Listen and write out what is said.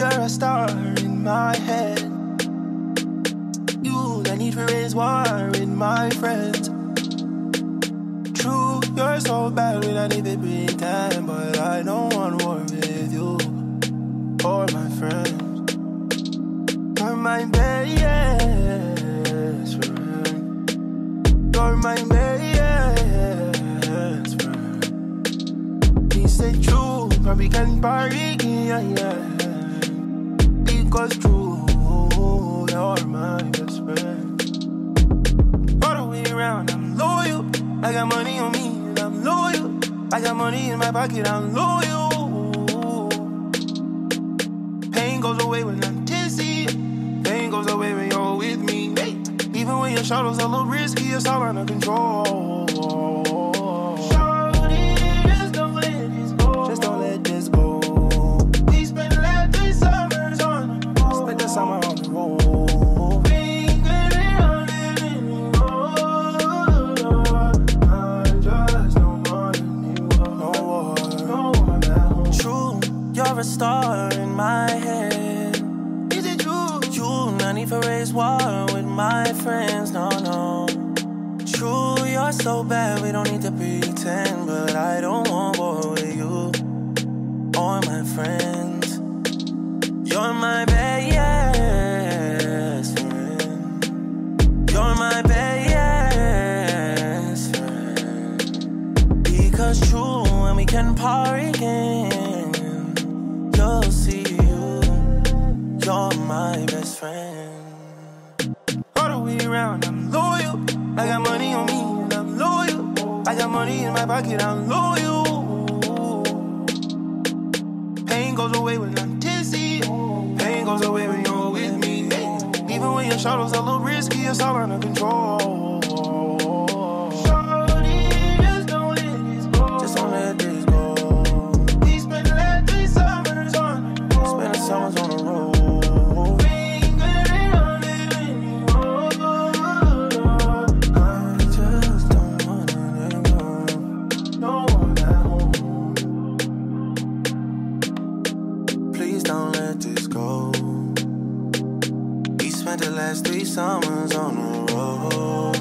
a star in my head. You, I need to raise war in my friends. True, you're so bad we don't even pretend, but I don't want war with you or my friends. You're my best friend. You're my best friend. He said true, but we can party, yeah, yeah. Because true, oh, you're my best friend. All the way around, I'm loyal. I got money on me, and I'm loyal. I got money in my pocket, I'm loyal. Pain goes away when I'm dizzy. Pain goes away when you're with me. Hey, Even when your shadow's a little risky, it's all under control. You're a star in my head. Is it true? You, not need for raise war with my friends, no, no. True, you're so bad, we don't need to pretend. But I don't want war with you or my friends. You're my best friend. You're my best friend. Because true, when we can party again, You're my best friend. All the way around, I'm loyal. I got money on me, and I'm loyal. I got money in my pocket, I'm loyal. Pain goes away when I'm dizzy. Pain goes away when you're with me. Even when your shadow's a little risky, it's all under control. the last three summers on the road.